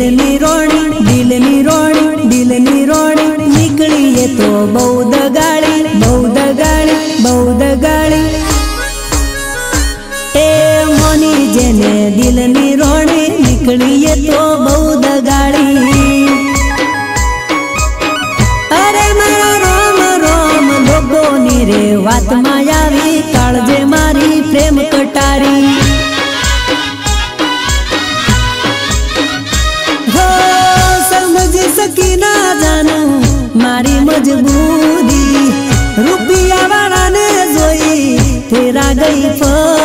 દિલની રોણી દિલની રોણી દિલની રોણી નીકળી એ તો બહુ દગાળી બહુ દગાળી બહુ દગાળી એ મોની જેને દિલની રોણી નીકળી એ તો બહુ દગાળી અરે મારો રોમ રોમ લોકોની રે વાતમાં આવી, કાળજે મારી પ્રેમ કટારી. over.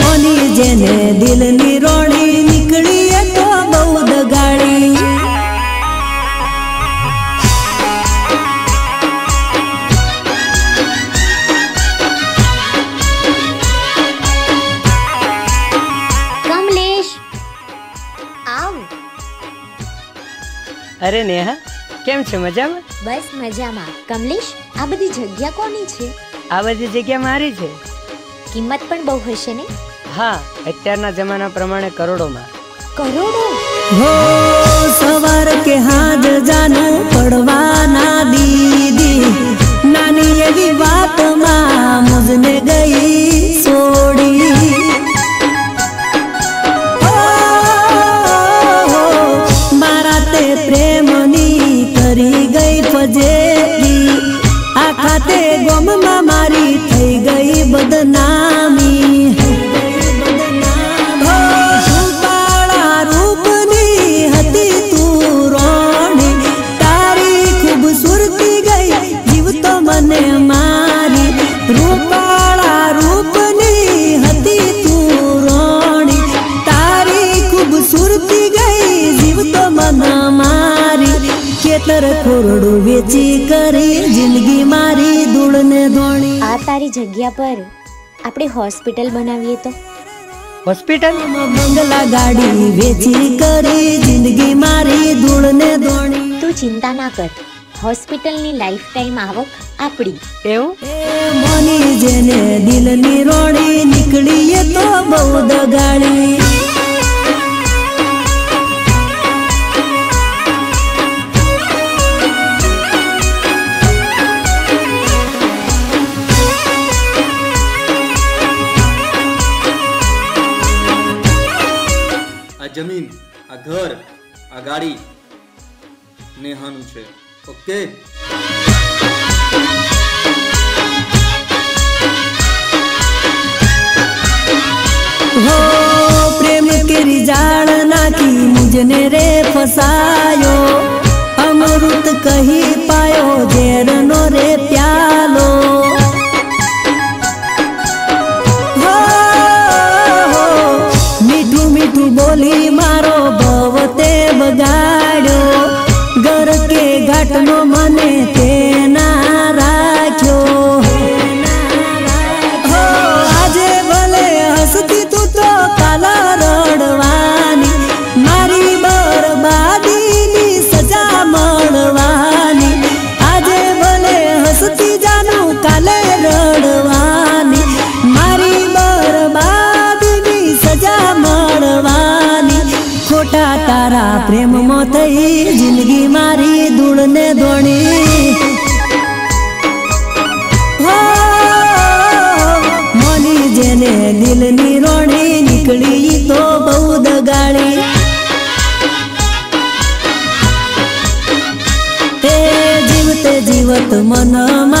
મોની જેને દિલની રોણી નીકળી તો બહુ દગાડી કમલેશ આવ. અરે નેહા કેમ છે? મજામાં? બસ મજામાં. કમલેશ આ બધી જગ્યા કોની છે? આ બધી જગ્યા મારી છે. કિંમત પણ બહુ હશે ને? હા અત્યારના જમાના પ્રમાણે કરોડોમાં. કરોડો? હો સવાર કે હાજ જાનું પડવાના દીદી. નાની એવી વાતમાં મુજને ગઈ ખેતર ખોરડું વેચી કરી જિંદગી મારી ધૂળને ધોણી. આ તારી જગ્યા પર આપણે હોસ્પિટલ બનાવીએ તો? હોસ્પિટલ? બંગલા ગાડી વેચી કરી જિંદગી મારી ધૂળને ધોણી. તું ચિંતા ના કર હોસ્પિટલની લાઈફ ટાઈમ આવક આપણી એવું? મોની જેને દિલની આ જમીન, આ ઘર, આ ગાડી નેહાનું છે. ઓકે હો, પ્રેમ કેરી જાળ નાખી મુજને રે ફસાયો. અમૃત કહી પાયો, ઝેરનો રે પ્યાલો. બોલી મારો ભવ તે બગાડ્યો. ઘર કે ઘાટનો મને પ્રેમમાં થઈ જિંદગી મારી ધૂળને ધોણી. મની જેને દિલની રોણી નીકળી તો બહુ દગાડી. જીવતે જીવત મન મારી જિંદગી કરી